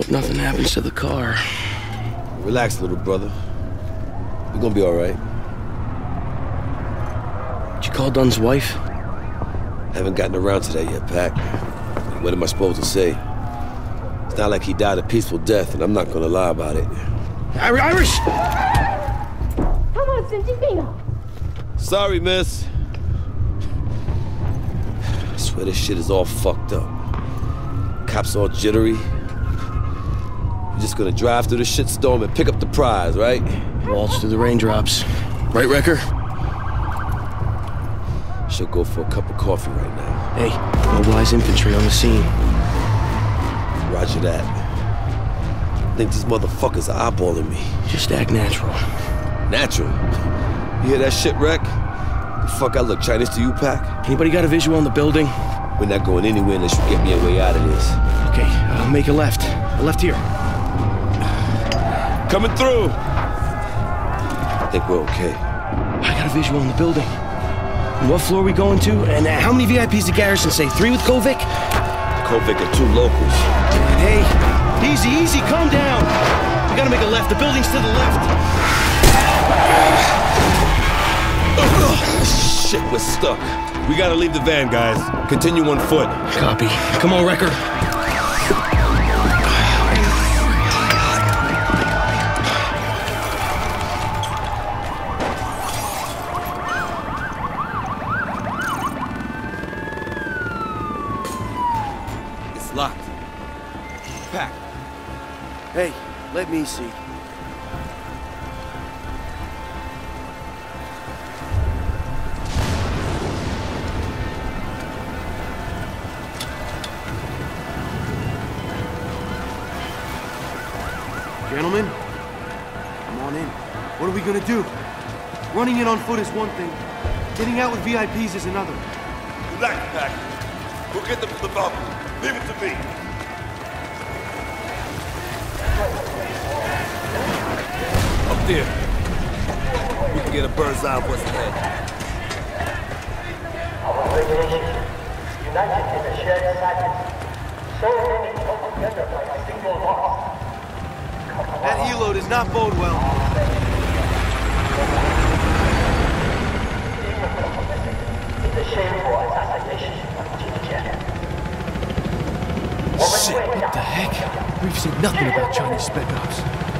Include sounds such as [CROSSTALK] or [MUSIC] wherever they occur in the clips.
Hope nothing happens to the car. Relax, little brother. You're gonna be all right. Did you call Dunn's wife? Haven't gotten around to that yet, Pac. What am I supposed to say? It's not like he died a peaceful death, and I'm not gonna lie about it. Irish! Come on, Santino! Sorry, miss. I swear this shit is all fucked up. Cops all jittery. We're just gonna drive through the shitstorm and pick up the prize, right? Waltz through the raindrops. Right, Recker? Should go for a cup of coffee right now. Hey, mobilize infantry on the scene. Roger that. I think these motherfuckers are eyeballing me. Just act natural. Natural. You hear that shit, Reck? The fuck I look Chinese to you, Pac? Anybody got a visual on the building? We're not going anywhere unless you get me a way out of this. Okay, uh, make a left. A left here. Coming through! I think we're okay. I got a visual on the building. What floor are we going to? And uh, how many VIPs did Garrison say? Three with Kovic? Kovic and two locals. Hey, easy, easy, calm down. We gotta make a left. The building's to the left. Shit, we're stuck. We gotta leave the van, guys. Continue on foot. Copy. Come on, Recker. Hey, let me see. Gentlemen, come on in. What are we gonna do? Running in on foot is one thing. Getting out with VIPs is another. Relax, Pac. We'll get them to the balcony. Leave it to me. Up there. We can get a bird's eye of what's ahead. united in a shared sadness. So many come together like a single heart. That helo does not bode well. The shameful assassination of Shit, what the heck? We've seen nothing about Chinese spec ops.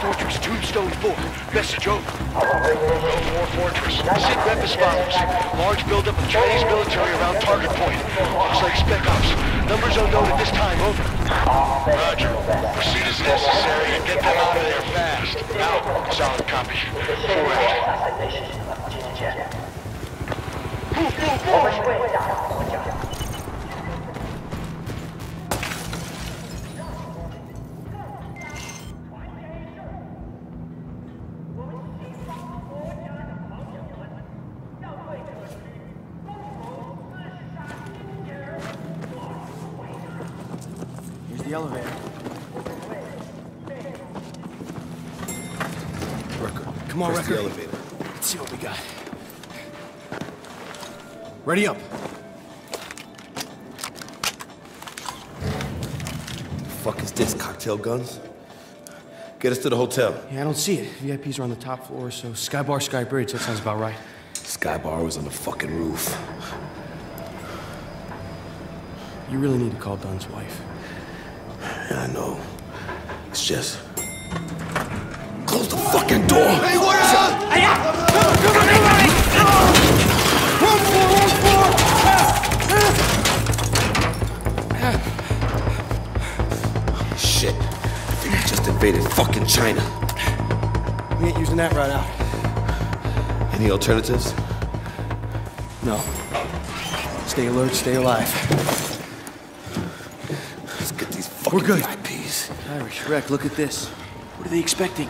Fortress Tombstone 4. Message over. Fortress. Sit rep as follows. Large buildup of Chinese military around target point. Looks like Spec Ops. Numbers unknown at this time. Over. Roger. Proceed as necessary and get them out of there fast. Out. Solid copy. Forward. Move, move, move! Ready up. Fuck is this? Cocktail guns? Get us to the hotel. Yeah, I don't see it. VIPs are on the top floor, so Sky Bar, Sky Bridge. That sounds about right. Sky Bar was on the fucking roof. You really need to call Dunn's wife. Yeah, I know. It's just. Close the fucking door! Hey, what invaded fucking China. We ain't using that right out. Any alternatives? No. Stay alert, stay alive. Let's get these fucking We're good. VIPs. Irish, Reck, look at this. What are they expecting?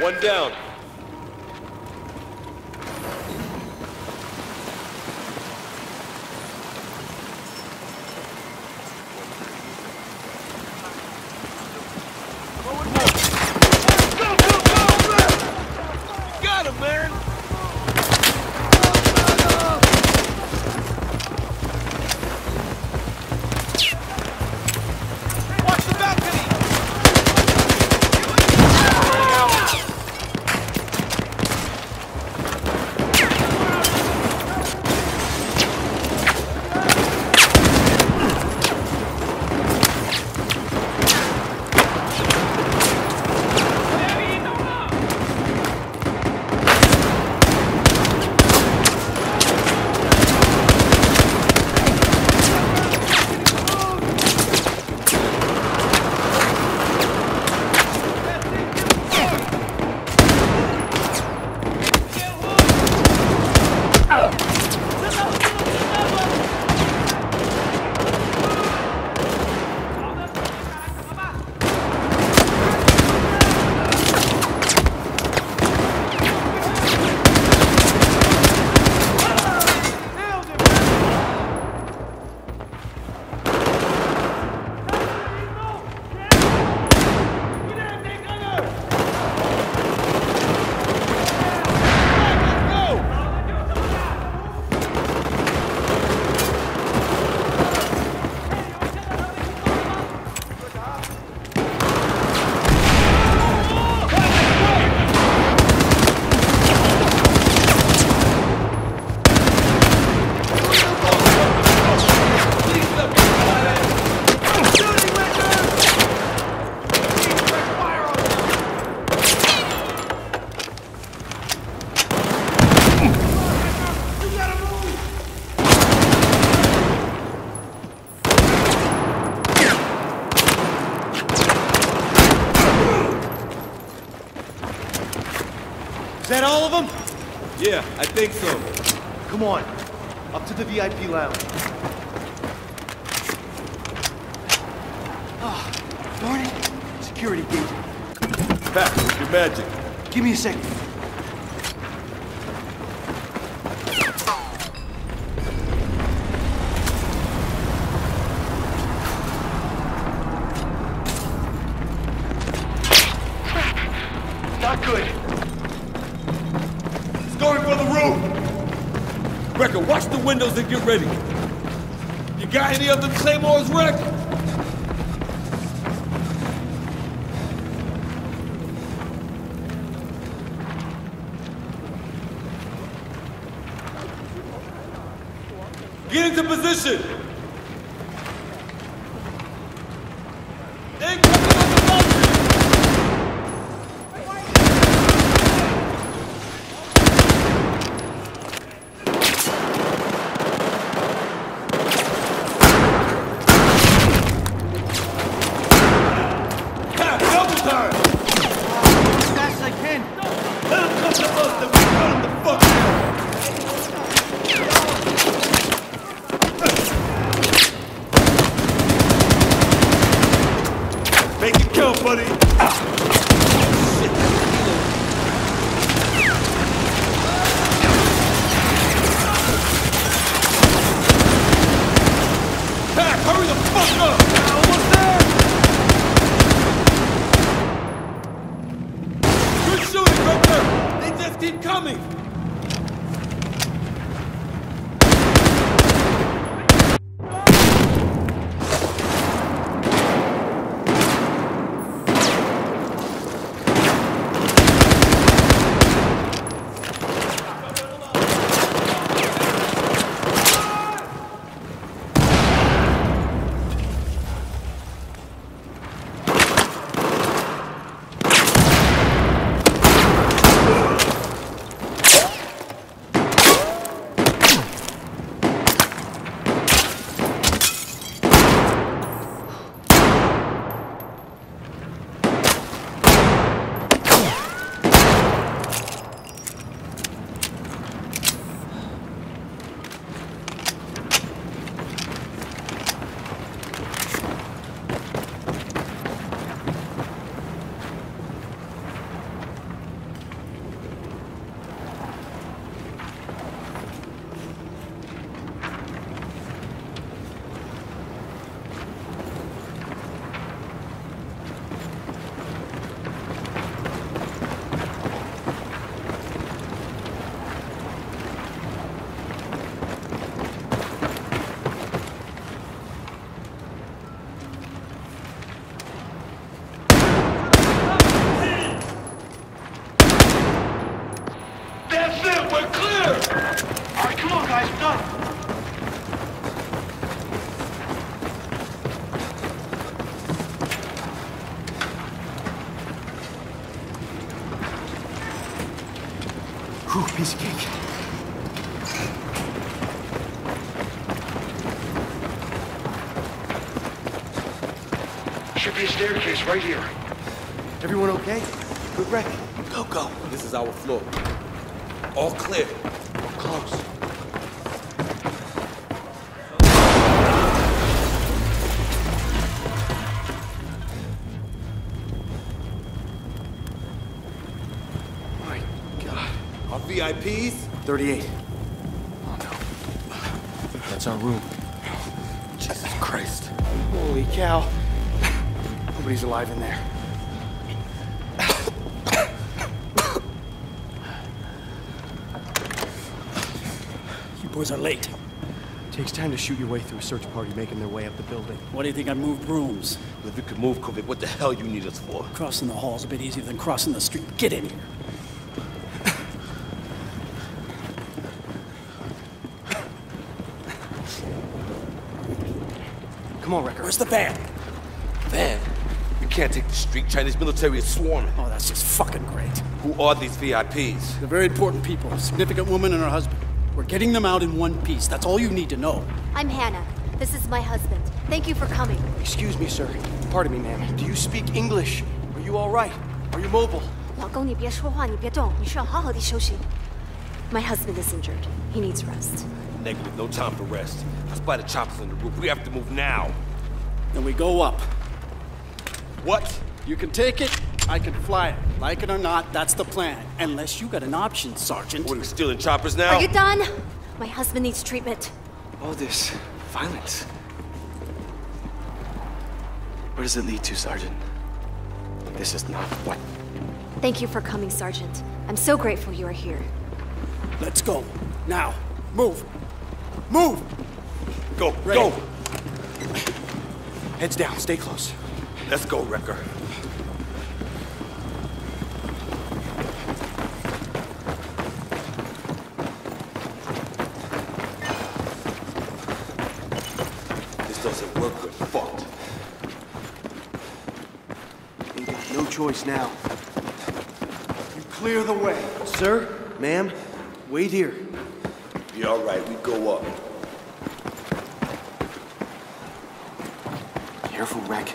One down. That all of them? Yeah, I think so. Come on. Up to the VIP lounge. Ah, darn it. Security gate. With your magic. Give me a second. You got any of them claymores, Reck? Get into position! Incoming on the balcony! Pat, double time! As fast as I can. Let him come to us, then we cut him the fuck down! Make it count, buddy! Pat, hurry the fuck up! Almost there! Good shooting, Richter! They just keep coming! Whew, piece of cake. Should be a staircase right here. Everyone okay? Good wreck. Go, go. This is our floor. All clear. Close. My God. Our VIPs? 38. Oh no. That's our room. Jesus Christ. Holy cow. Nobody's alive in there. You boys are late. Takes time to shoot your way through a search party making their way up the building. What do you think I moved rooms? If you could move, Kovic, what the hell you need us for? Crossing the hall's a bit easier than crossing the street. Get in here. Come on, Recker. Where's the van? Van? We can't take the street. Chinese military is swarming. Oh, that's just fucking great. Who are these VIPs? They're very important people. A significant woman and her husband. We're getting them out in one piece. That's all you need to know. I'm Hannah. This is my husband. Thank you for coming. Excuse me, sir. Pardon me, ma'am. Do you speak English? Are you all right? Are you mobile? 老公，你别说话，你别动，你需要好好地休息。My husband is injured. He needs rest. Negative, no time for rest. I spy the choppers on the roof. We have to move now. Then we go up. What? You can take it, I can fly it. Like it or not, that's the plan. Unless you got an option, Sergeant. What are we stealing choppers now? Are you done? My husband needs treatment. All this violence. Where does it lead to, Sergeant? This is not what. Thank you for coming, Sergeant. I'm so grateful you are here. Let's go. Now. Move. Move! Go, Ready. go! Heads down. Stay close. Let's go, Recker. This doesn't work, we're fucked. Ain't got no choice now. You clear the way. Sir, ma'am, wait here. Be all right, we go up. Careful, Reck.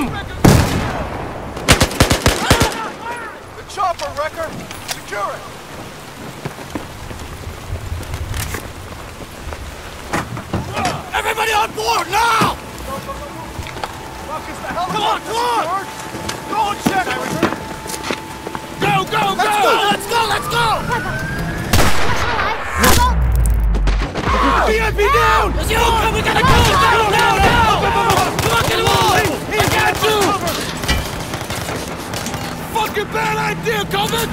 The chopper, Recker! Secure it! Everybody on board now! Come on, come on! Go and check! Go, go, go! Let's go, let's go, let's go! VIP down! Let's go! We gotta go! Now, now, now! Come on, get him I! Fucking bad idea, Coven!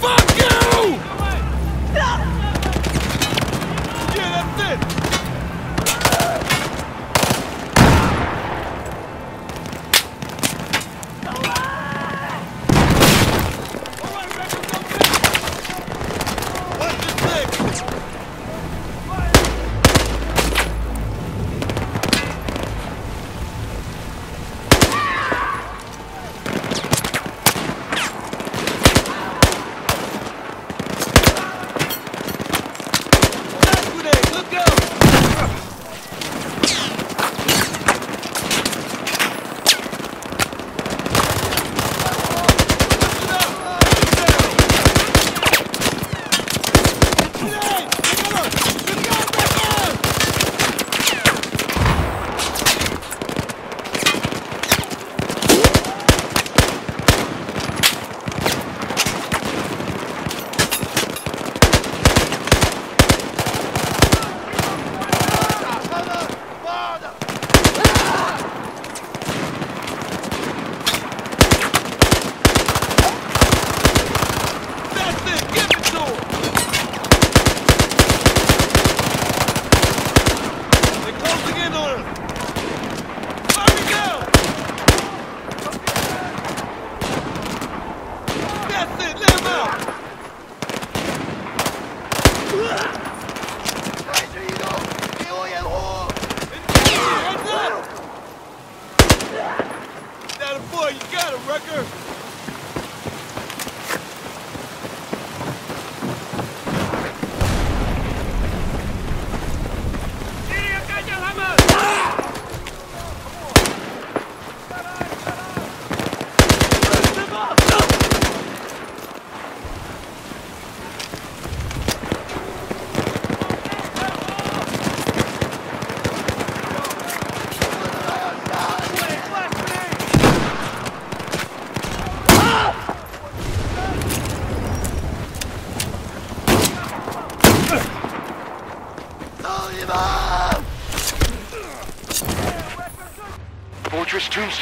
Fuck you!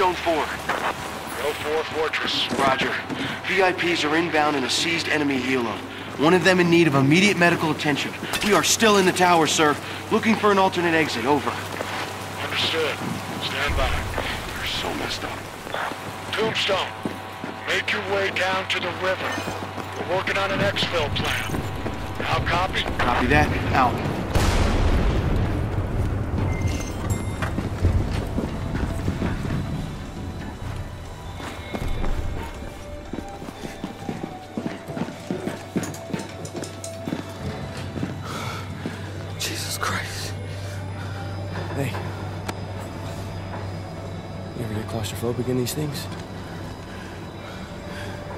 Tombstone 4. Go for Fortress. Roger. VIPs are inbound in a seized enemy helo. One of them in need of immediate medical attention. We are still in the tower, sir. Looking for an alternate exit. Over. Understood. Stand by. You're so messed up. Tombstone, make your way down to the river. We're working on an exfil plan. How copy? Copy that. Out. Claustrophobic in these things?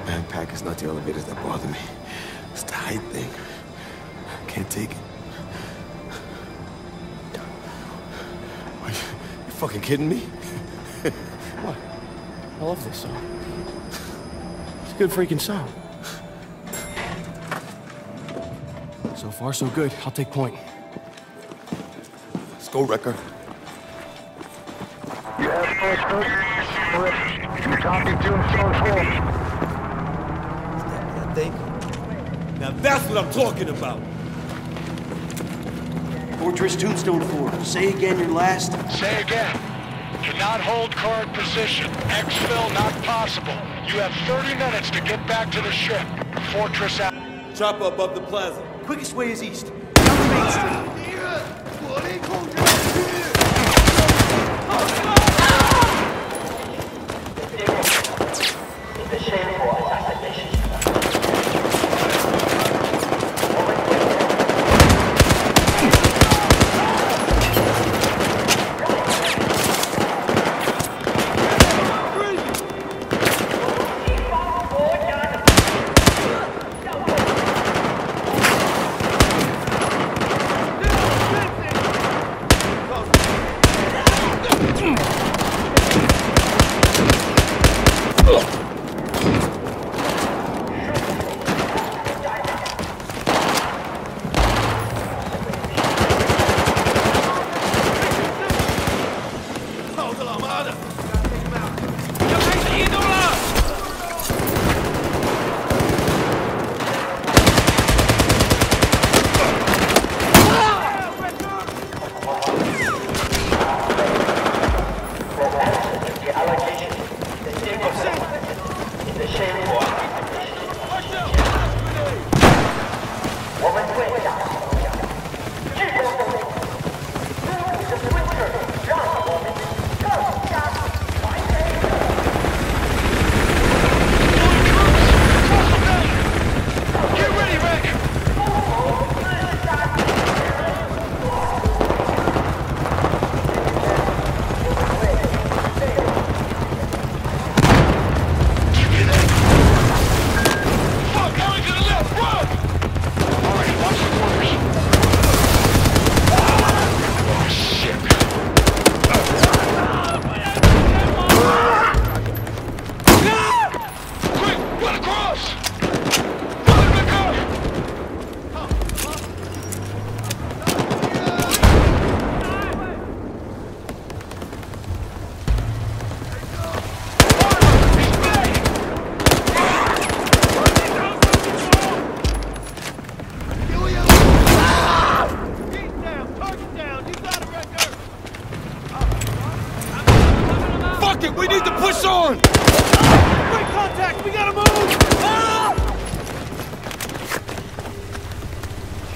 Man, Pac is not the elevators that bother me. It's the height thing. I can't take it. You, you fucking kidding me? [LAUGHS] What? I love this song. It's a good freaking song. So far, so good. I'll take point. Let's go, Recker. Copy Tombstone 4. That thing? Now that's what I'm talking about. Fortress Tombstone 4. Say again your last. Say again. Cannot hold current position. Exfil not possible. You have 30 minutes to get back to the ship. Fortress out. Chopper above the plaza. Quickest way is east. Down the main street. The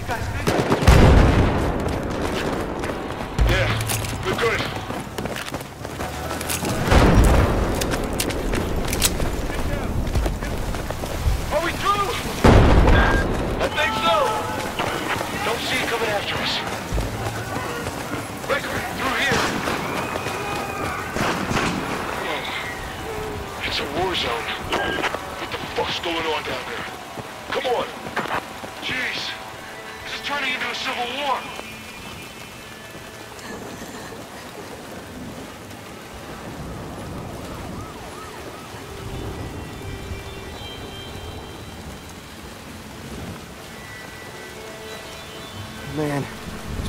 Yeah,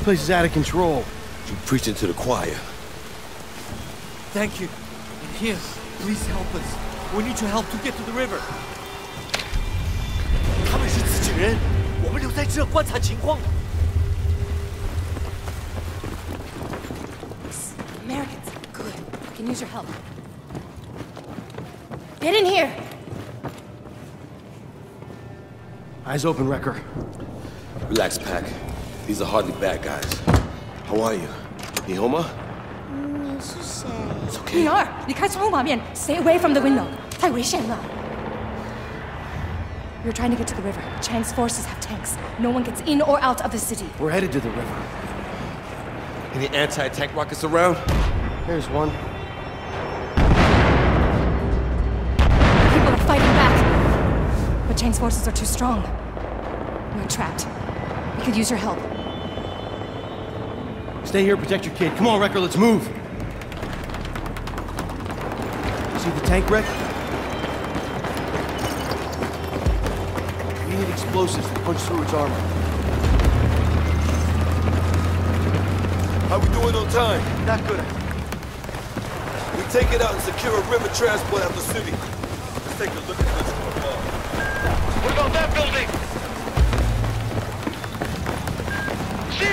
place is out of control. You're preaching to the choir. Thank you. And here, please help us. We need your help to get to the river. Americans, good. I can use your help. Get in here. Eyes open, Recker. Relax, Pac. These are hardly bad guys. How are you? You Homa? 你是谁？ It's okay. 女儿，离开窗户旁边，Stay away from the window，太危险了。We're trying to get to the river. Chang's forces have tanks. No one gets in or out of the city. We're headed to the river. Any anti-tank rockets around? There's one. People are fighting back. But Chang's forces are too strong. We're trapped. We could use your help. Stay here, protect your kid. Come on, Recker, let's move. See the tank wreck? We need explosives to punch through its armor. How we doing on time? Not good. We take it out and secure a river transport out the city. Let's take a look at this from above. What about that building?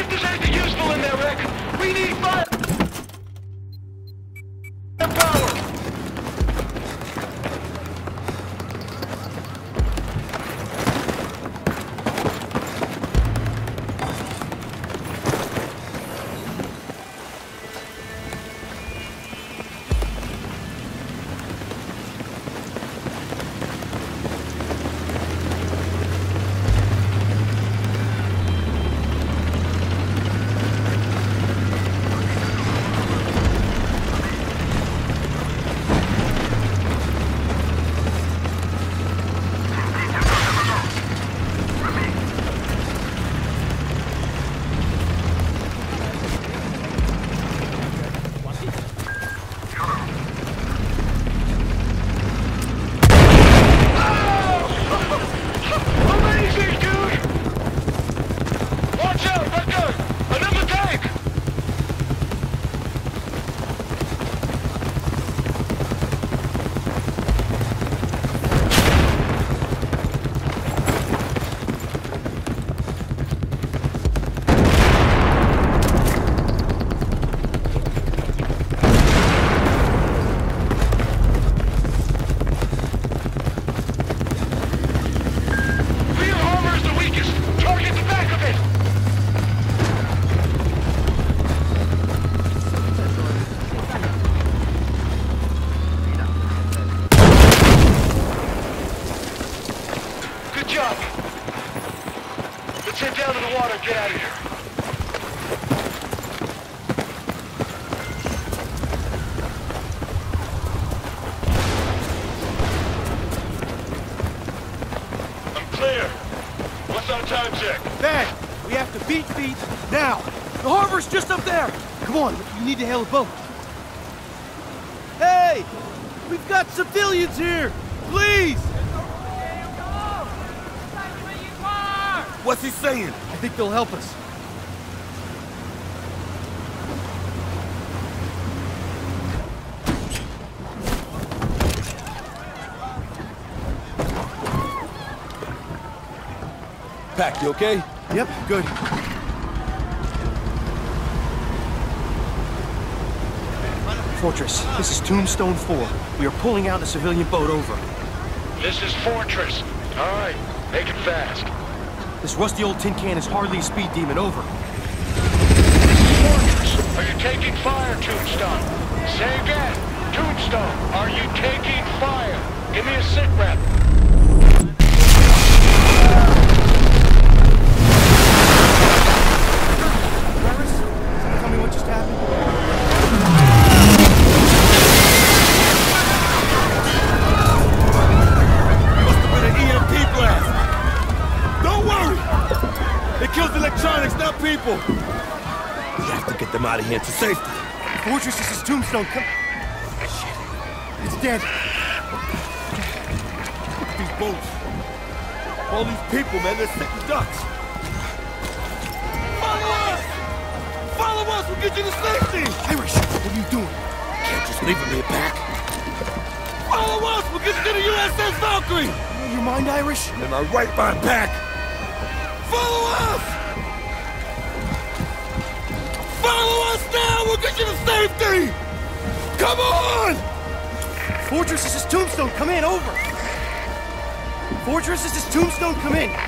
If there's anything useful in there, Rick. We need fire. To hail a boat. Hey! We've got civilians here! Please! What's he saying? I think they'll help us. Pac, you okay? Yep, good. Fortress, this is Tombstone 4. We are pulling out a civilian boat over. This is Fortress. All right, make it fast. This rusty old tin can is hardly a speed demon over. This is Fortress. Are you taking fire, Tombstone? Say again. Tombstone, are you taking fire? Give me a sit rep. out of here to safety. Fortress, is Tombstone. Come. Shit. It's dead. Look at these boats. All these people, man, they're sitting ducks. Follow us! Follow us, we'll get you to safety! Irish, what are you doing? Can't just leave him here back. Follow us, we'll get you to the USS Valkyrie! You mind, Irish? And I'm right by back. Follow us! Follow us now, we'll get you to safety! Come on! Fortress, is Tombstone. Come in, over. Fortress, is Tombstone. Come in.